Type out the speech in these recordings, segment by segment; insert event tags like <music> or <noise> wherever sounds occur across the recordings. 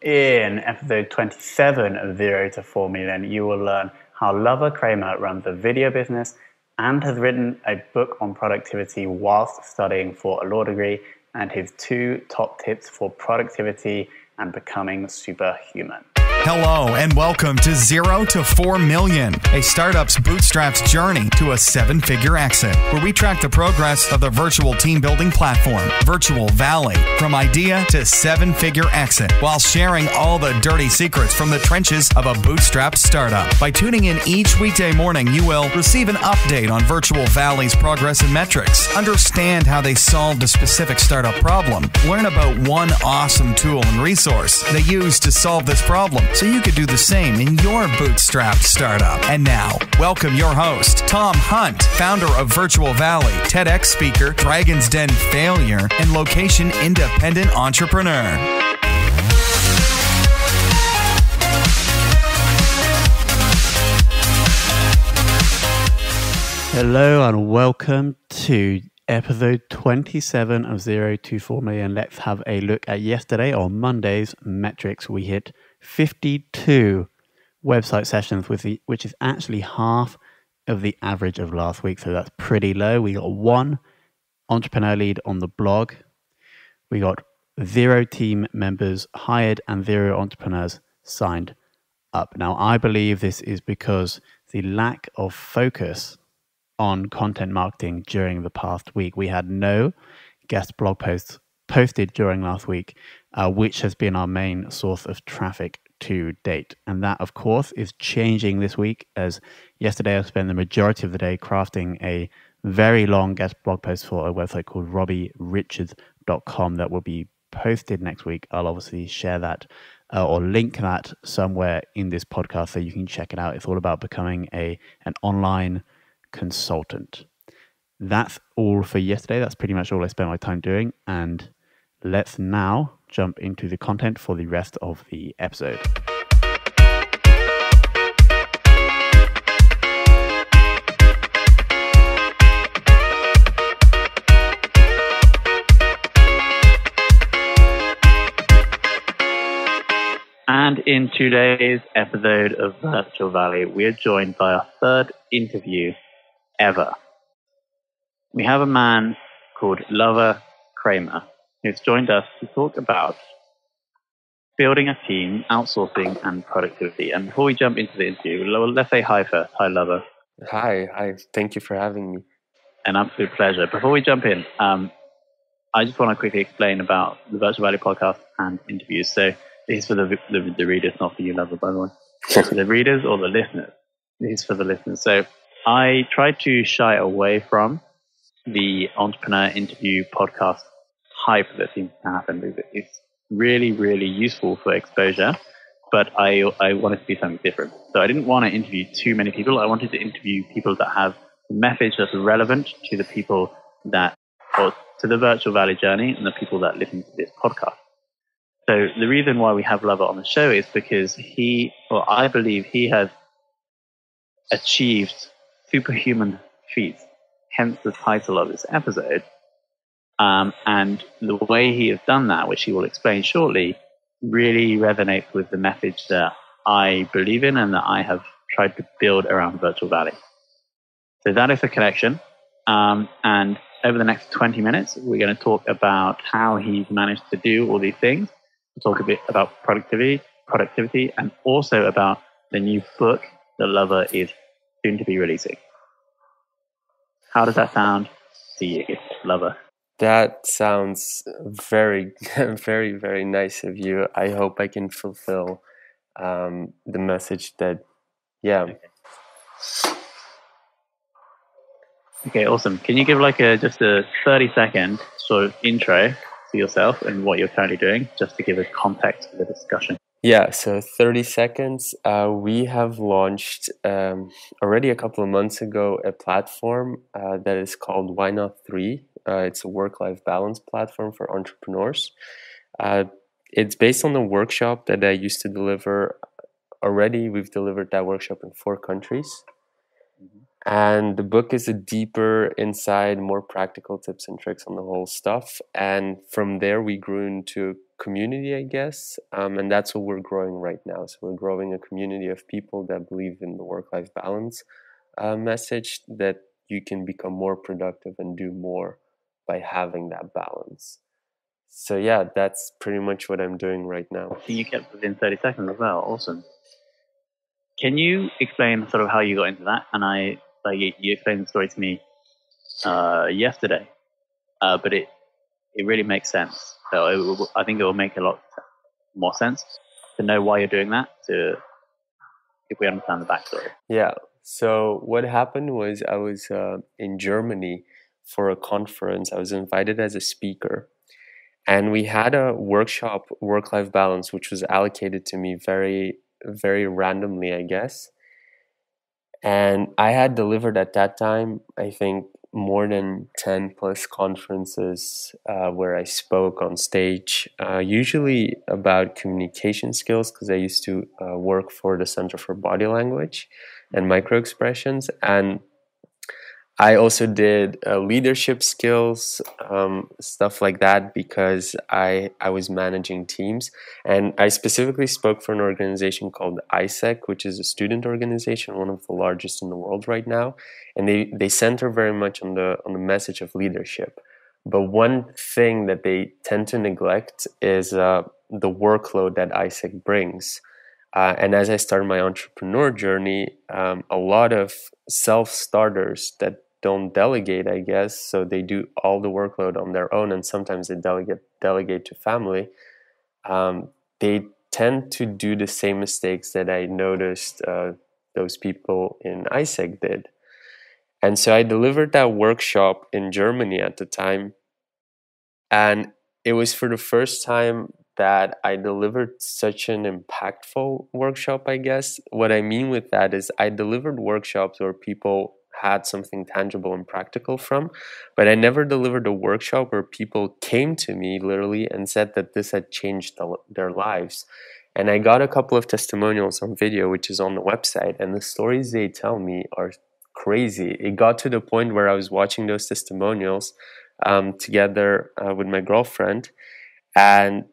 In episode 27 of Zero to 4 Million, you will learn how Lova Kremer runs a video business and has written a book on productivity whilst studying for a law degree and his two top tips for productivity and becoming superhuman. Hello, and welcome to Zero to Four Million, a startup's bootstraps journey to a seven figure exit, where we track the progress of the virtual team building platform, Virtual Valley, from idea to seven figure exit, while sharing all the dirty secrets from the trenches of a bootstrapped startup. By tuning in each weekday morning, you will receive an update on Virtual Valley's progress and metrics, understand how they solved a specific startup problem, learn about one awesome tool and resource they use to solve this problem so you could do the same in your bootstrapped startup. And now, welcome your host, Tom Hunt, founder of Virtual Valley, TEDx speaker, Dragon's Den failure, and location independent entrepreneur. Hello and welcome to episode 27 of Zero to Four Million. Let's have a look at yesterday on Monday's metrics. We hit 52 website sessions, with the, which is actually half of the average of last week. So that's pretty low. We got one entrepreneur lead on the blog. We got zero team members hired and zero entrepreneurs signed up. Now, I believe this is because the lack of focus on content marketing during the past week. We had no guest blog posts posted during last week, uh, which has been our main source of traffic to date. And that, of course, is changing this week as yesterday I spent the majority of the day crafting a very long guest blog post for a website called robbieriches.com that will be posted next week. I'll obviously share that uh, or link that somewhere in this podcast so you can check it out. It's all about becoming a an online consultant. That's all for yesterday. That's pretty much all I spent my time doing. And let's now jump into the content for the rest of the episode. And in today's episode of Virtual Valley, we are joined by our third interview ever. We have a man called Lova Kremer who's joined us to talk about building a team, outsourcing, and productivity. And before we jump into the interview, let's say hi first. Hi, Lova. Hi, hi. Thank you for having me. An absolute pleasure. Before we jump in, um, I just want to quickly explain about the Virtual Valley podcast and interviews. So this is for the, the, the readers, not for you, Lova, by the way. <laughs> for the readers or the listeners. This is for the listeners. So I try to shy away from the entrepreneur interview podcast hype that seems to happen. It's really, really useful for exposure, but I, I wanted to do something different. So I didn't want to interview too many people. I wanted to interview people that have message that's relevant to the people that, or to the virtual valley journey and the people that listen to this podcast. So the reason why we have Lova on the show is because he, or I believe he has achieved superhuman feats, hence the title of this episode. Um, and the way he has done that, which he will explain shortly, really resonates with the message that I believe in and that I have tried to build around Virtual Valley. So that is the connection. Um, and over the next 20 minutes, we're going to talk about how he's managed to do all these things. We'll talk a bit about productivity, productivity, and also about the new book the Lova is soon to be releasing. How does that sound to you, Lova? That sounds very, <laughs> very, very nice of you. I hope I can fulfill um, the message that, yeah. Okay, awesome. Can you give like a just a 30 second sort of intro to yourself and what you're currently doing, just to give a context to the discussion? Yeah, so 30 seconds. Uh, we have launched um, already a couple of months ago a platform uh, that is called Why Not 3. Uh, it's a work life balance platform for entrepreneurs. Uh, it's based on a workshop that I used to deliver already. We've delivered that workshop in four countries. Mm-hmm. And the book is a deeper inside, more practical tips and tricks on the whole stuff. And from there, we grew into a community, I guess. Um, and that's what we're growing right now. So we're growing a community of people that believe in the work life balance uh, message that you can become more productive and do more by having that balance. So, yeah, that's pretty much what I'm doing right now. You kept within 30 seconds as well. Awesome. Can you explain sort of how you got into that? And I like you, you explained the story to me uh, yesterday, uh, but it it really makes sense. So it will, I think it will make a lot more sense to know why you're doing that. To if we understand the backstory. Yeah. So what happened was I was uh, in Germany for a conference. I was invited as a speaker, and we had a workshop, work-life balance, which was allocated to me very, very randomly, I guess. And I had delivered at that time, I think, more than 10 plus conferences uh, where I spoke on stage, uh, usually about communication skills, because I used to uh, work for the Center for Body Language and Micro Expressions. And I also did uh, leadership skills, um, stuff like that, because I I was managing teams, and I specifically spoke for an organization called AIESEC, which is a student organization, one of the largest in the world right now, and they they center very much on the on the message of leadership. But one thing that they tend to neglect is uh, the workload that AIESEC brings. Uh, and as I started my entrepreneur journey, um, a lot of self starters that don't delegate, I guess. So they do all the workload on their own, and sometimes they delegate delegate to family. Um, they tend to do the same mistakes that I noticed uh, those people in AIESEC did. And so I delivered that workshop in Germany at the time, and it was for the first time that I delivered such an impactful workshop, I guess. What I mean with that is I delivered workshops where people had something tangible and practical from. But I never delivered a workshop where people came to me literally and said that this had changed the, their lives. And I got a couple of testimonials on video, which is on the website, and the stories they tell me are crazy. It got to the point where I was watching those testimonials um, together uh, with my girlfriend, and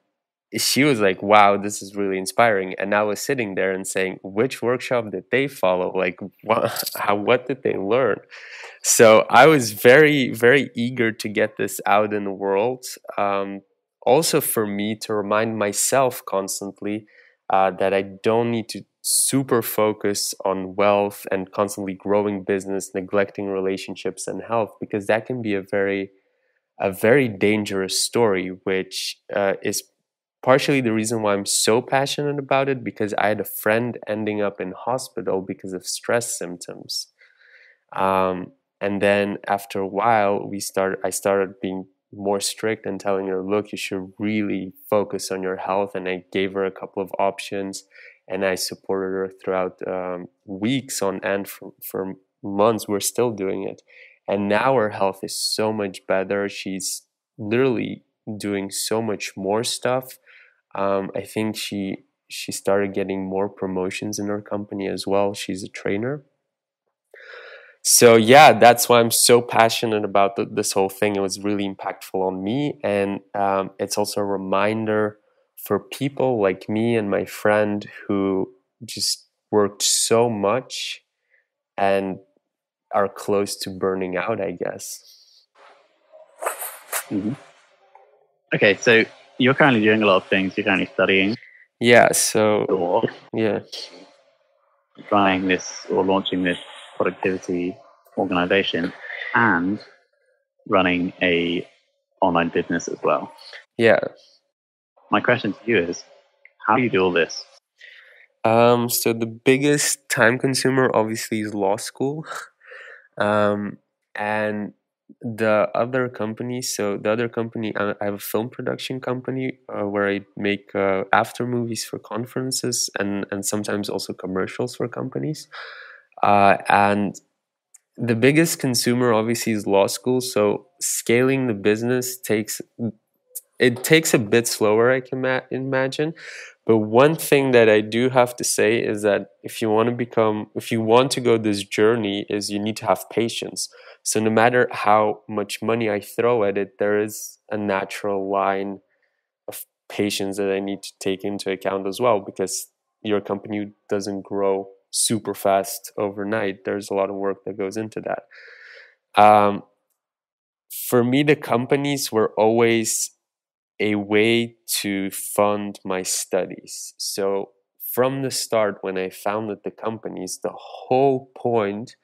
she was like, wow, this is really inspiring. And I was sitting there and saying, which workshop did they follow? Like, <laughs> what, how, what did they learn? So I was very, very eager to get this out in the world. Um, also, for me to remind myself constantly uh, that I don't need to super focus on wealth and constantly growing business, neglecting relationships and health, because that can be a very, a very dangerous story, which uh, is partially the reason why I'm so passionate about it because I had a friend ending up in hospital because of stress symptoms. Um, and then after a while, we started. I started being more strict and telling her, "Look, you should really focus on your health." And I gave her a couple of options, and I supported her throughout um, weeks on end for, for months. We're still doing it, and now her health is so much better. She's literally doing so much more stuff um, I think she she started getting more promotions in her company as well. She's a trainer. So yeah, that's why I'm so passionate about the, this whole thing. It was really impactful on me, and um, it's also a reminder for people like me and my friend who just worked so much and are close to burning out. I guess. Mm-hmm. Okay, so you're currently doing a lot of things. You're currently studying. Yeah. So. Or yeah. Trying this or launching this productivity organization and running a online business as well. Yeah. My question to you is, how do you do all this? Um, so the biggest time consumer obviously is law school. <laughs> Um, and the other company so the other company i have a film production company uh, where i make uh, after movies for conferences and and sometimes also commercials for companies uh, and the biggest consumer obviously is law school so scaling the business takes it takes a bit slower i can ma- imagine but one thing that I do have to say is that if you want to become, if you want to go this journey, is you need to have patience. So no matter how much money I throw at it, there is a natural line of patience that I need to take into account as well, because your company doesn't grow super fast overnight. There's a lot of work that goes into that. Um, for me, the companies were always a way to fund my studies. So from the start, when I founded the companies, the whole point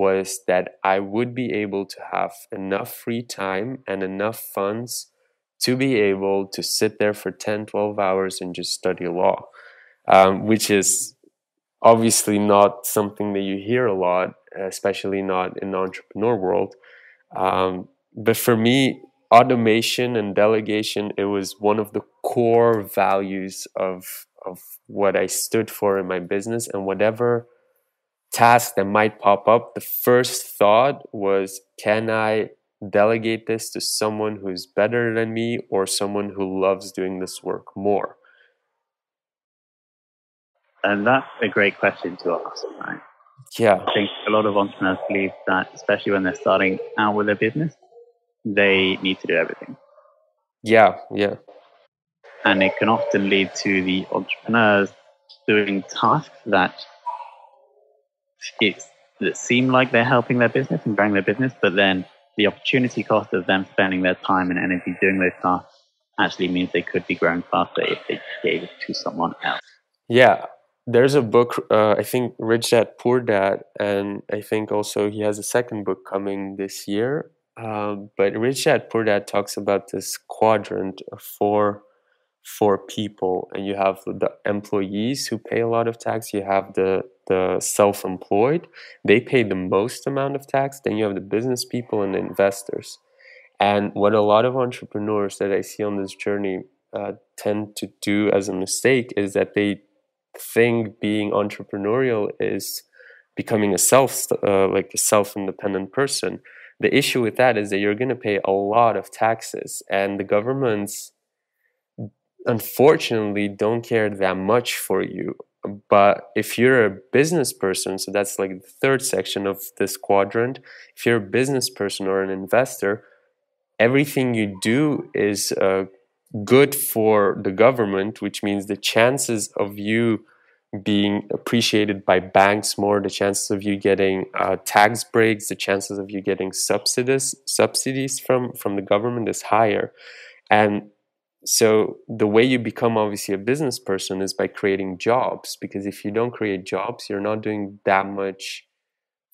was that I would be able to have enough free time and enough funds to be able to sit there for 10, 12 hours and just study law, um, which is obviously not something that you hear a lot, especially not in the entrepreneur world. Um, but for me, automation and delegation it was one of the core values of of what I stood for in my business and whatever task that might pop up the first thought was can I delegate this to someone who's better than me or someone who loves doing this work more and that's a great question to ask right yeah I think a lot of entrepreneurs believe that especially when they're starting out with their business they need to do everything. Yeah, yeah. And it can often lead to the entrepreneurs doing tasks that it that seem like they're helping their business and growing their business, but then the opportunity cost of them spending their time and energy doing those tasks actually means they could be growing faster if they gave it to someone else. Yeah, there's a book uh, I think Rich Dad Poor Dad, and I think also he has a second book coming this year um, but Rich Dad Poor Dad talks about this quadrant of four four people, and you have the employees who pay a lot of tax. You have the the self-employed; they pay the most amount of tax. Then you have the business people and the investors. And what a lot of entrepreneurs that I see on this journey uh, tend to do as a mistake is that they think being entrepreneurial is becoming a self uh, like a self-independent person the issue with that is that you're going to pay a lot of taxes and the governments unfortunately don't care that much for you. But if you're a business person so that's like the third section of this quadrant if you're a business person or an investor everything you do is uh, good for the government which means the chances of you being appreciated by banks more, the chances of you getting uh, tax breaks, the chances of you getting subsidies subsidies from from the government is higher, and so the way you become obviously a business person is by creating jobs because if you don't create jobs, you're not doing that much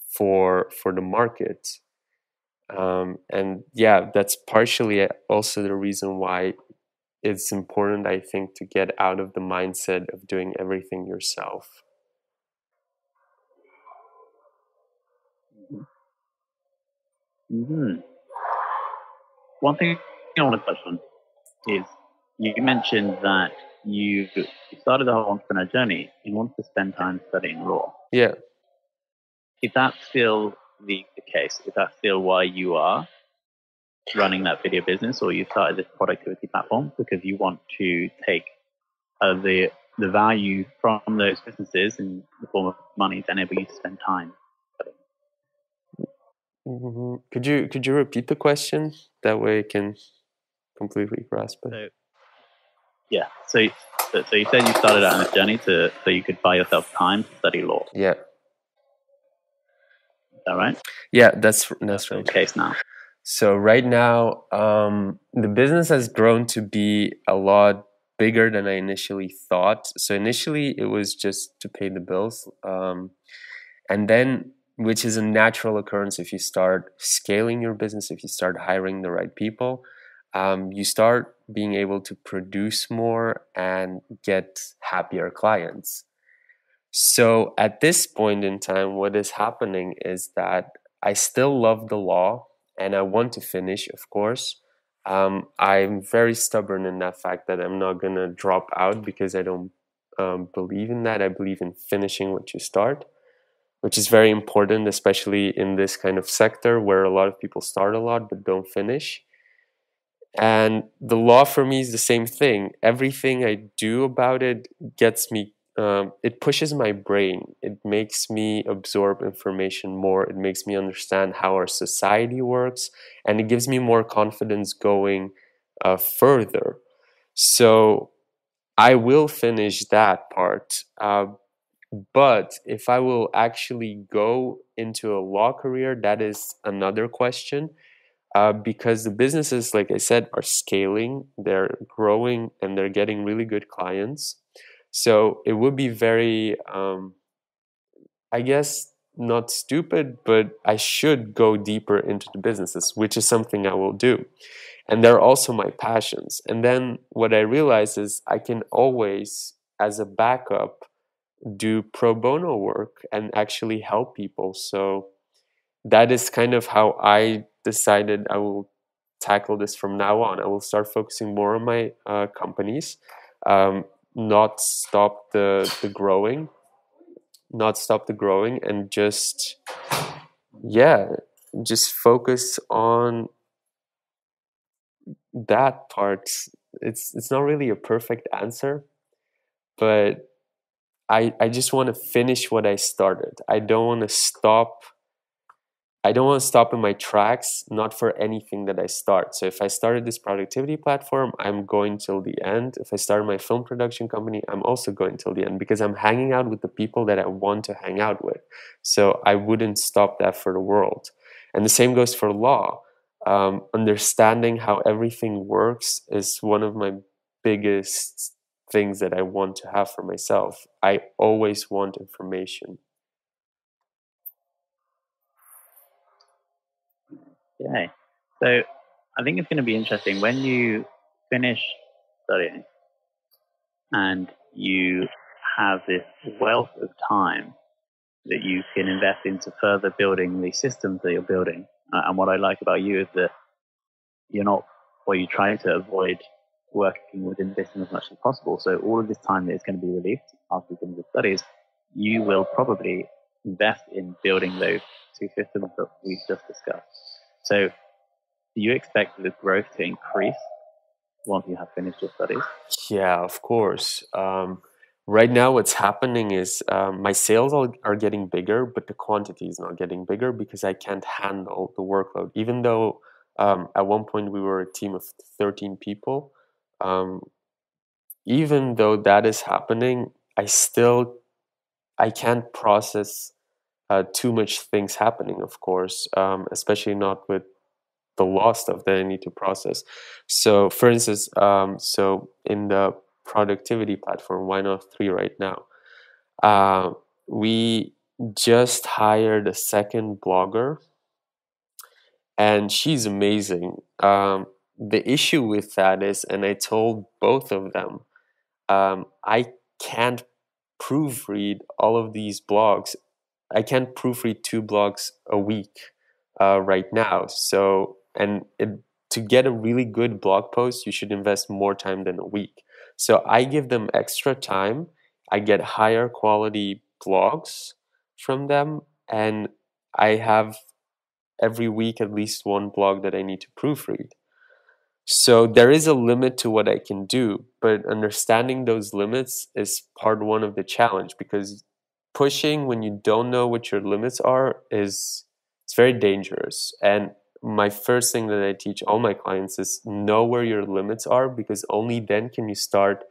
for for the market. Um, and yeah, that's partially also the reason why it's important, I think, to get out of the mindset of doing everything yourself. Mm-hmm. One thing I want to touch on is you mentioned that you started the whole entrepreneur journey and wanted to spend time studying law. Yeah. Is that still the, the case? Is that still why you are running that video business or you started this productivity platform because you want to take uh, the the value from those businesses in the form of money to enable you to spend time. Mm-hmm. Could you could you repeat the question? That way I can completely grasp it. So, yeah. So, so, you said you started out on this journey to so you could buy yourself time to study law. Yeah. Is that right? Yeah, that's that's right. The case now. So right now, um, the business has grown to be a lot bigger than I initially thought. So initially, it was just to pay the bills, um, and then, which is a natural occurrence if you start scaling your business, if you start hiring the right people, um, you start being able to produce more and get happier clients. So at this point in time, what is happening is that I still love the law and I want to finish, of course. Um, I'm very stubborn in that fact that I'm not gonna drop out because I don't um, believe in that. I believe in finishing what you start, which is very important, especially in this kind of sector where a lot of people start a lot but don't finish. And the law for me is the same thing. Everything I do about it gets me, um, it pushes my brain. It makes me absorb information more. It makes me understand how our society works. And it gives me more confidence going uh, further. So I will finish that part. Uh, but if I will actually go into a law career, that is another question uh, because the businesses, like I said, are scaling, they're growing, and they're getting really good clients. So it would be very, um, I guess, not stupid, but I should go deeper into the businesses, which is something I will do. And they're also my passions. And then what I realize is I can always, as a backup, do pro bono work and actually help people. So that is kind of how I decided I will tackle this from now on. I will start focusing more on my uh, companies, um, not stop the the growing, not stop the growing, and just yeah, just focus on that part. It's it's not really a perfect answer, but I I just want to finish what I started. I don't want to stop I don't want to stop in my tracks, not for anything that I start. So if I started this productivity platform, I'm going till the end. If I started my film production company, I'm also going till the end because I'm hanging out with the people that I want to hang out with. So I wouldn't stop that for the world. And the same goes for law. Um, understanding how everything works is one of my biggest things that I want to have for myself. I always want information. Okay. So I think it's going to be interesting when you finish studying and you have this wealth of time that you can invest into further building the systems that you're building. Uh, and what I like about you is that you're not, or you try to avoid working within this as much as possible. So all of this time that is going to be released after you finish the studies, you will probably invest in building those two systems that we've just discussed. So, do you expect the growth to increase once you have finished your studies? Yeah, of course. Um, right now, what's happening is um, my sales are getting bigger, but the quantity is not getting bigger because I can't handle the workload. Even though um, at one point we were a team of 13 people, um, even though that is happening, I still I can't process uh, too much things happening, of course, um, especially not with the law stuff that I need to process. So, for instance, um, so in the productivity platform, why not three right now? Uh, we just hired a second blogger, and she's amazing. Um, the issue with that is, and I told both of them, um, I can't proofread all of these blogs I can't proofread two blogs a week uh, right now. So, and it, to get a really good blog post, you should invest more time than a week. So I give them extra time. I get higher quality blogs from them, and I have every week at least one blog that I need to proofread. So there is a limit to what I can do, but understanding those limits is part one of the challenge because pushing when you don't know what your limits are is it's very dangerous. And my first thing that i teach all my clients is know where your limits are because only then can you start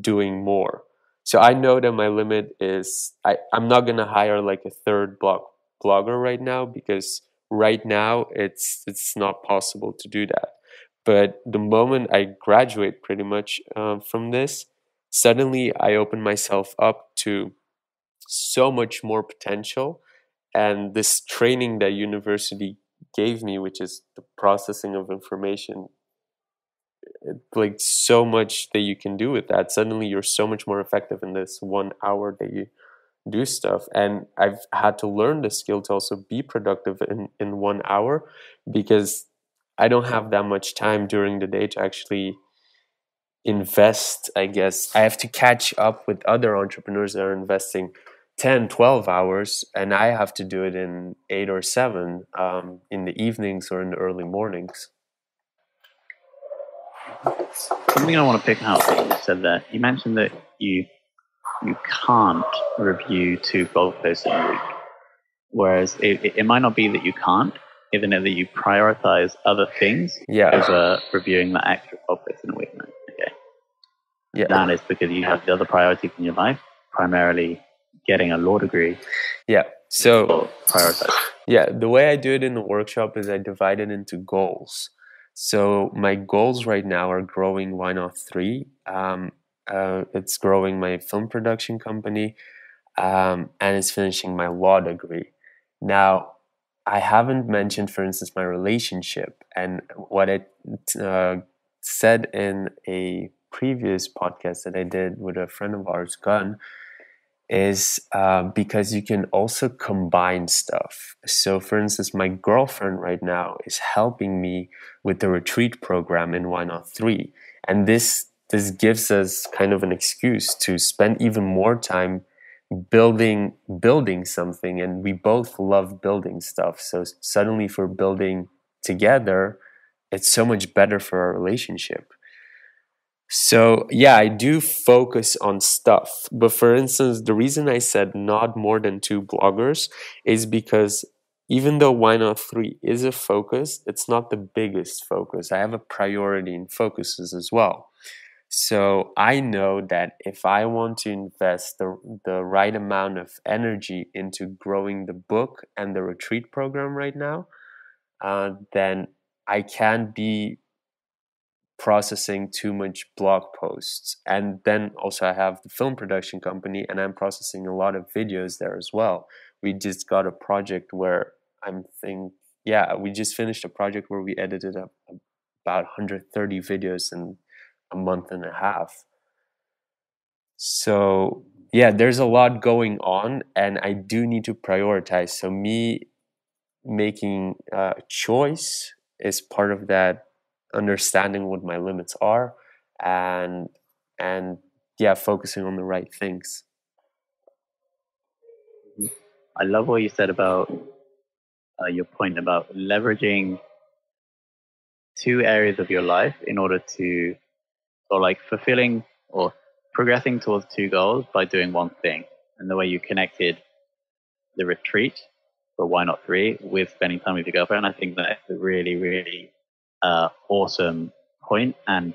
doing more. So i know that my limit is I, i'm not going to hire like a third blog blogger right now because right now it's it's not possible to do that. But the moment i graduate pretty much uh, from this suddenly i open myself up to so much more potential and this training that university gave me which is the processing of information like so much that you can do with that. Suddenly you're so much more effective in this one hour that you do stuff. And i've had to learn the skill to also be productive in, in one hour because i don't have that much time during the day to actually invest i guess. I have to catch up with other entrepreneurs that are investing 10 12 hours and i have to do it in eight or seven um, in the evenings or in the early mornings Something I want to pick out that you said that you mentioned that you you can't review two blog posts in a week. Whereas it, it might not be that you can't, even though that you prioritize other things Yeah. over reviewing that extra blog post in a week. Okay. Yeah. That is because you have the other priorities in your life, primarily getting a law degree Yeah. So or prioritize. Yeah, the way I do it in the workshop is I divide it into goals. So my goals right now are growing Why Not Three. Um, uh, it's growing my film production company, um, and it's finishing my law degree. Now, I haven't mentioned, for instance, my relationship and what I uh, said in a previous podcast that I did with a friend of ours, Gunn, is uh, because you can also combine stuff. So, for instance, my girlfriend right now is helping me with the retreat program in Why Not Three, and this this gives us kind of an excuse to spend even more time building building something, and we both love building stuff. So suddenly, if we're building together, it's so much better for our relationship. So, yeah, I do focus on stuff. But for instance, the reason I said not more than two bloggers is because even though Why Not 3 is a focus, it's not the biggest focus. I have a priority in focuses as well. So I know that if I want to invest the, the right amount of energy into growing the book and the retreat program right now, uh, then I can't be processing too much blog posts. And then also I have the film production company and I'm processing a lot of videos there as well. We just got a project where I'm think yeah, we just finished a project where we edited up about 130 videos in a month and a half. So yeah, there's a lot going on and I do need to prioritize. So me making a choice is part of that understanding what my limits are and and yeah focusing on the right things I love what you said about uh, your point about leveraging two areas of your life in order to, or like fulfilling or progressing towards two goals by doing one thing. And the way you connected the retreat, but why not three, with spending time with your girlfriend, I think that's a really, really uh, awesome point and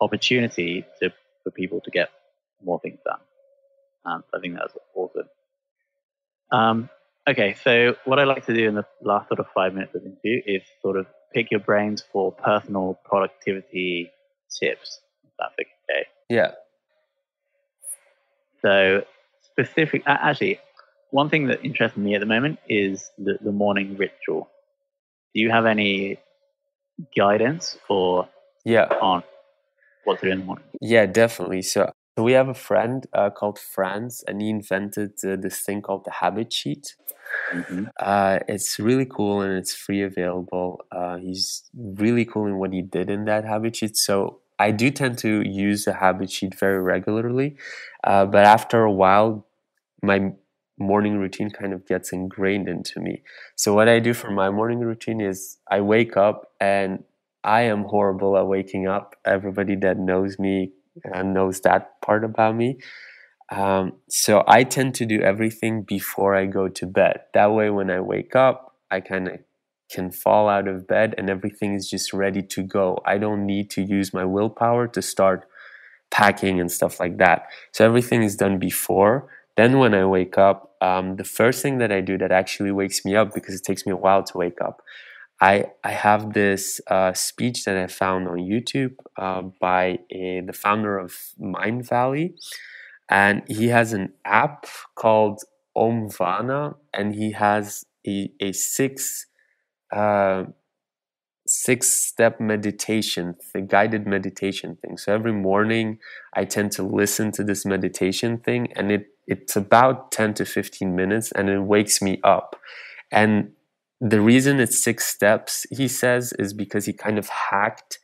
opportunity to, for people to get more things done. Um, I think that's awesome. Um, okay, so what I like to do in the last sort of five minutes of the interview is sort of pick your brains for personal productivity tips. That's okay. yeah So specific, actually, one thing that interests me at the moment is the, the morning ritual. Do you have any guidance or yeah. on what to do in the morning? yeah definitely. So so we have a friend uh, called franz and he invented uh, this thing called the habit sheet. Hmm uh, it's really cool and it's free available. Uh, he's really cool in what he did in that habit sheet. So i do tend to use the habit sheet very regularly. Uh, but after a while my morning routine kind of gets ingrained into me so what i do for my morning routine is i wake up and i am horrible at waking up everybody that knows me uh, knows that part about me um, so I tend to do everything before I go to bed. That way, when I wake up, I kind of can fall out of bed and everything is just ready to go. I don't need to use my willpower to start packing and stuff like that. So everything is done before. Then, when I wake up, um, the first thing that I do that actually wakes me up because it takes me a while to wake up. I, I have this uh, speech that I found on YouTube uh, by a, the founder of Mindvalley and he has an app called Omvana, and he has a, a six uh, six step meditation, the guided meditation thing. So every morning, I tend to listen to this meditation thing, and it it's about ten to fifteen minutes, and it wakes me up. And the reason it's six steps, he says, is because he kind of hacked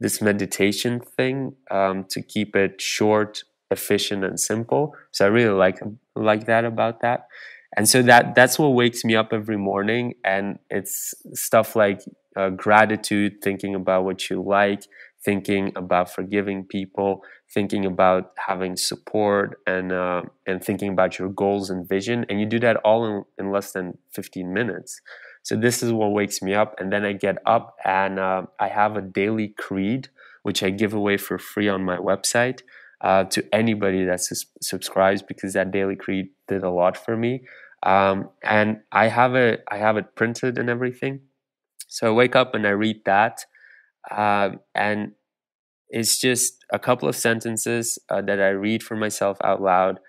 this meditation thing um, to keep it short, efficient and simple. So I really like like that about that. And so that that's what wakes me up every morning. And it's stuff like uh, gratitude, thinking about what you like, thinking about forgiving people, thinking about having support, and uh, and thinking about your goals and vision. And you do that all in, in less than 15 minutes. So this is what wakes me up, and then I get up and uh, I have a daily creed, which I give away for free on my website. Uh, to anybody that subscribes because that daily creed did a lot for me um, and I have it I have it printed and everything. So I wake up and I read that, um, and it's just a couple of sentences uh, that I read for myself out loud,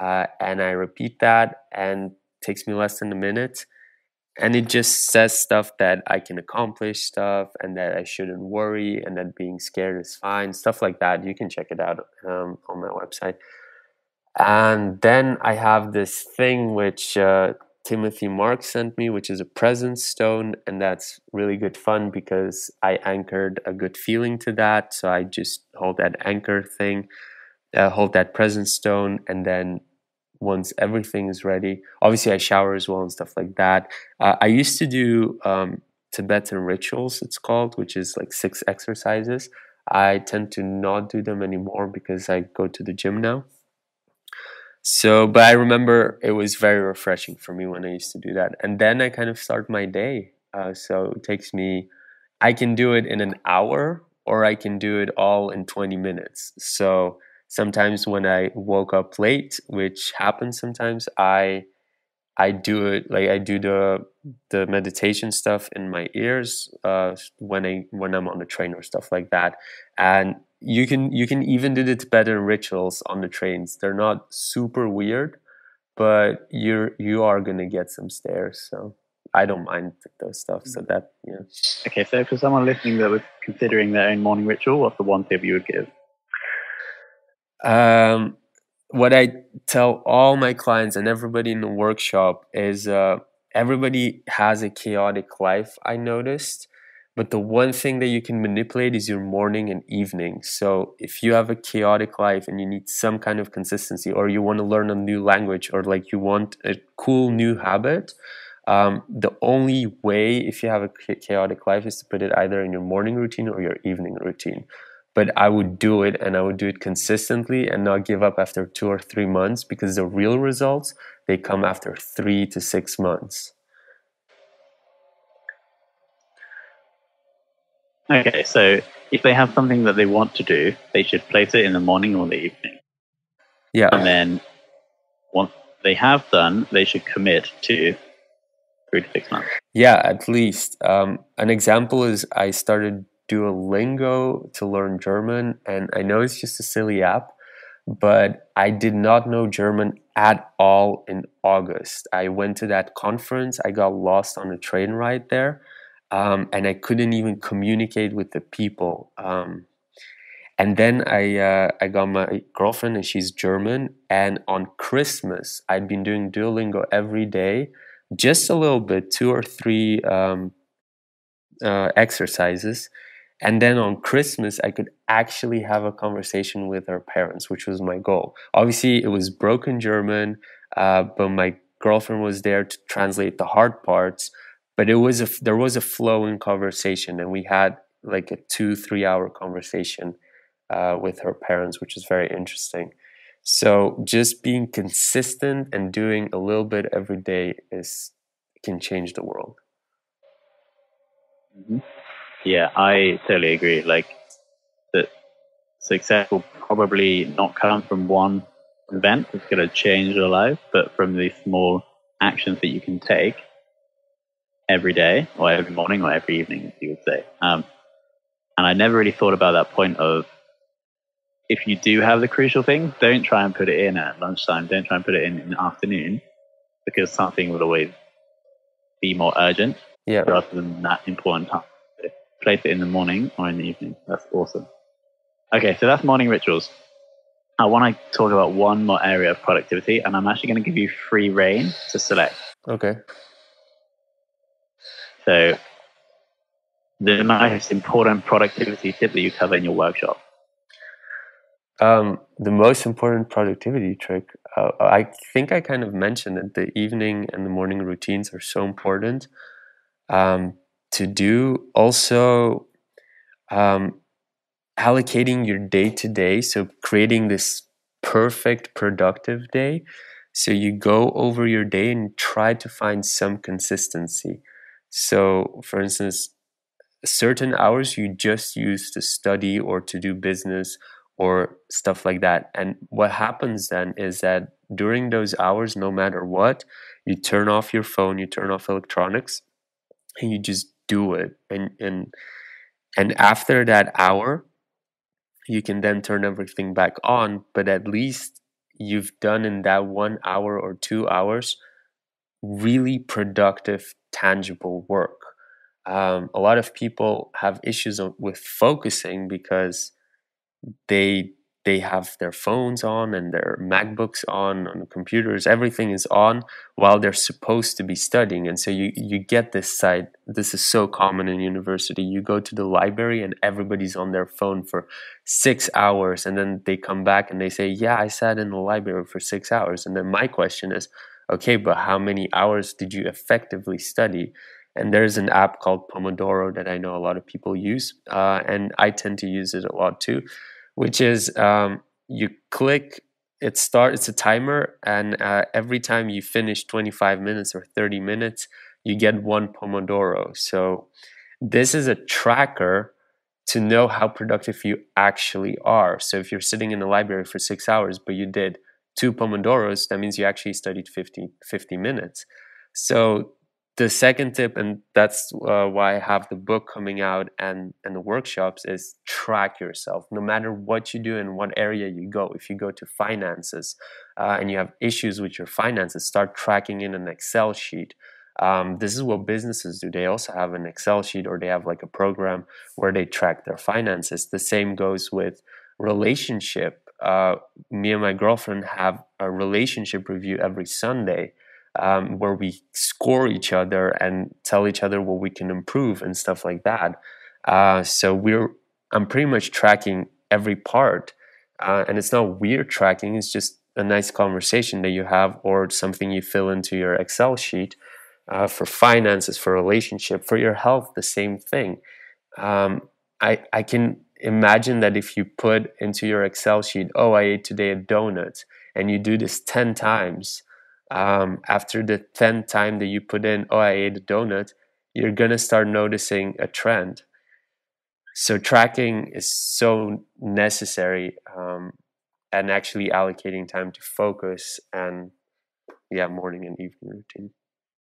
uh, and I repeat that, and takes me less than a minute. And it just says stuff that I can accomplish stuff, and that I shouldn't worry, and that being scared is fine, stuff like that. You can check it out um, on my website. And then I have this thing which uh, Timothy Mark sent me, which is a presence stone. And that's really good fun because I anchored a good feeling to that. So I just hold that anchor thing, uh, hold that presence stone. And then once everything is ready, obviously I shower as well and stuff like that. Uh, I used to do um, Tibetan rituals, it's called, which is like six exercises. I tend to not do them anymore because I go to the gym now. So, but I remember it was very refreshing for me when I used to do that. And then I kind of start my day. Uh, so it takes me, I can do it in an hour or I can do it all in 20 minutes. So sometimes when I woke up late, which happens sometimes, I I do it like I do the the meditation stuff in my ears uh, when I when I'm on the train or stuff like that, and you can you can even do the Tibetan rituals on the trains. They're not super weird, but you're you are gonna get some stares. So I don't mind those stuff. So that yeah. Okay, so for someone listening that was considering their own morning ritual, what's the one tip you would give? Um, what I tell all my clients and everybody in the workshop is uh, everybody has a chaotic life, I noticed. But the one thing that you can manipulate is your morning and evening. So if you have a chaotic life and you need some kind of consistency, or you want to learn a new language, or like you want a cool new habit, um, the only way, if you have a chaotic life, is to put it either in your morning routine or your evening routine but I would do it and I would do it consistently and not give up after two or three months because the real results they come after three to six months. Okay, so if they have something that they want to do, they should place it in the morning or the evening. Yeah. And then once they have done, they should commit to three to six months. Yeah, at least. Um, an example is I started Duolingo to learn German, and I know it's just a silly app, but I did not know German at all in August. I went to that conference, I got lost on a train ride there, um, and I couldn't even communicate with the people. Um, and then I uh, I got my girlfriend, and she's German. And on Christmas, I'd been doing Duolingo every day, just a little bit, two or three um, uh, exercises and then on Christmas, I could actually have a conversation with her parents, which was my goal. Obviously, it was broken German, uh, but my girlfriend was there to translate the hard parts. But it was a there was a flow in conversation, and we had like a two three hour conversation uh, with her parents, which is very interesting. So just being consistent and doing a little bit every day is can change the world. Mm-hmm. Yeah, I totally agree. Like that success will probably not come from one event that's going to change your life, but from these small actions that you can take every day or every morning or every evening, as you would say. Um, and I never really thought about that point of if you do have the crucial thing, don't try and put it in at lunchtime. Don't try and put it in in the afternoon because something will always be more urgent yeah. rather than that important time place it in the morning or in the evening. That's awesome. Okay, so that's morning rituals. I want to talk about one more area of productivity, and I'm actually going to give you free reign to select. Okay. So, the most important productivity tip that you cover in your workshop. Um, the most important productivity trick, uh, I think I kind of mentioned that the evening and the morning routines are so important. Um, to do. Also, um, allocating your day to day. So creating this perfect productive day. So you go over your day and try to find some consistency. So, for instance, certain hours you just use to study or to do business or stuff like that. And what happens then is that during those hours, no matter what, you turn off your phone, you turn off electronics, and you just do it. And and and after that hour, you can then turn everything back on. But at least you've done in that one hour or two hours really productive, tangible work. Um, a lot of people have issues with focusing because they they have their phones on and their MacBooks on on computers. Everything is on while they're supposed to be studying, and so you you get this side. This is so common in university. You go to the library and everybody's on their phone for six hours, and then they come back and they say, "Yeah, I sat in the library for six hours." And then my question is, okay, but how many hours did you effectively study? And there's an app called Pomodoro that I know a lot of people use, uh, and I tend to use it a lot too which is um, you click it start it's a timer and uh, every time you finish 25 minutes or 30 minutes you get one pomodoro so this is a tracker to know how productive you actually are so if you're sitting in the library for six hours but you did two pomodoros that means you actually studied 50, 50 minutes. So the second tip and that's uh, why i have the book coming out and and the workshops is track yourself. No matter what you do in what area you go if you go to finances uh, and you have issues with your finances start tracking in an excel sheet. Um, this is what businesses do. They also have an excel sheet or they have like a program where they track their finances. The same goes with relationship uh, me and my girlfriend have a relationship review every sunday um, where we score each other and tell each other what we can improve and stuff like that. Uh, so we're I'm pretty much tracking every part, uh, and it's not weird tracking. It's just a nice conversation that you have or something you fill into your Excel sheet. Uh, for finances, for relationship, for your health, the same thing. Um, I I can imagine that if you put into your Excel sheet, oh, I ate today a donut, and you do this ten times, um, after the 10th time that you put in, oh, I ate a donut, you're going to start noticing a trend. So tracking is so necessary um, and actually allocating time to focus and, yeah, morning and evening routine.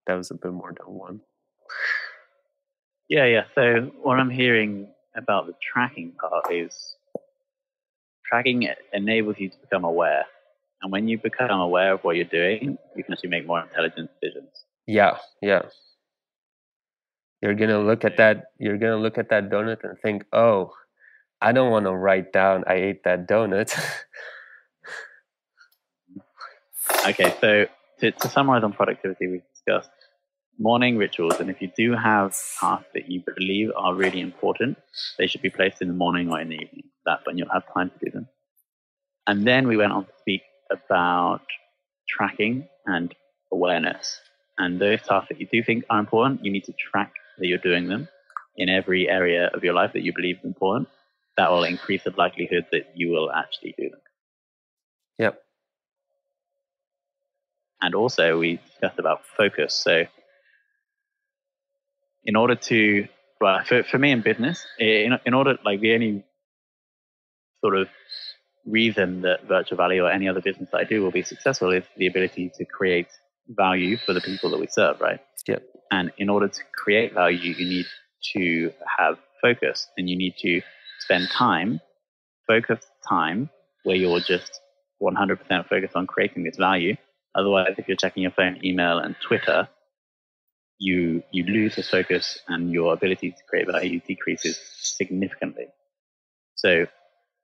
That was a bit more than one. Yeah, yeah. So what I'm hearing about the tracking part is tracking enables you to become aware and when you become aware of what you're doing, you can actually make more intelligent decisions. Yeah, yeah. You're gonna look at that. You're gonna look at that donut and think, "Oh, I don't want to write down I ate that donut." <laughs> okay, so to, to summarize on productivity, we've discussed morning rituals, and if you do have tasks that you believe are really important, they should be placed in the morning or in the evening. That's when you'll have time to do them. And then we went on to speak about tracking and awareness. And those tasks that you do think are important, you need to track that you're doing them in every area of your life that you believe is important. That will increase the likelihood that you will actually do them. Yep. And also, we discussed about focus. So, in order to, well, for, for me in business, in, in order, like, the only sort of reason that Virtual Valley or any other business that I do will be successful is the ability to create value for the people that we serve, right? Yep. And in order to create value, you need to have focus and you need to spend time, focus time where you're just 100% focused on creating this value. Otherwise, if you're checking your phone, email, and Twitter, you you lose the focus and your ability to create value decreases significantly. So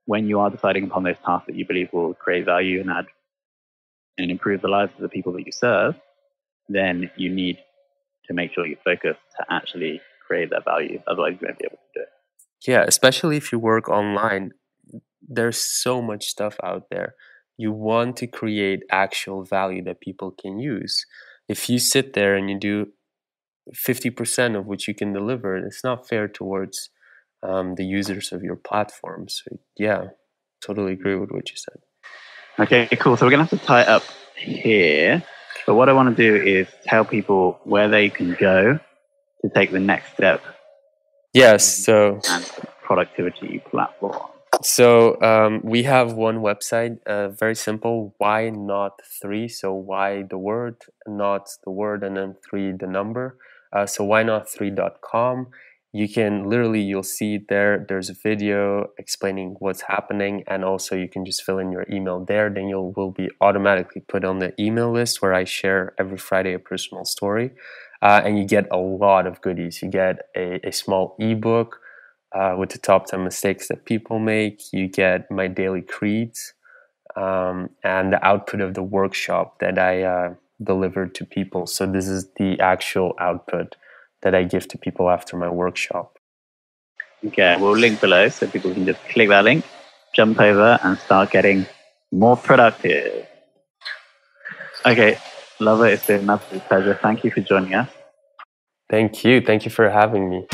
when you are deciding upon those tasks that you believe will create value and add and improve the lives of the people that you serve, then you need to make sure you focus to actually create that value. Otherwise, you won't be able to do it. Yeah, especially if you work online, there's so much stuff out there. You want to create actual value that people can use. If you sit there and you do 50% of what you can deliver, it's not fair towards um, the users of your platform. So yeah, totally agree with what you said. Okay, cool. So we're gonna have to tie it up here. But what I want to do is tell people where they can go to take the next step. Yes. So productivity platform. So um, we have one website, uh, very simple. Why not three? So why the word, not the word, and then three the number. Uh, so why not three.com you can literally you'll see there there's a video explaining what's happening and also you can just fill in your email there. Then you will be automatically put on the email list where i share every friday a personal story. Uh, and you get a lot of goodies. You get a, a small ebook uh, with the top 10 mistakes that people make. You get my daily creeds um, and the output of the workshop that i uh, delivered to people so this is the actual output that I give to people after my workshop. Okay, we'll link below so people can just click that link, jump over, and start getting more productive. Okay, love it. It's been an absolute pleasure. Thank you for joining us. Thank you. Thank you for having me.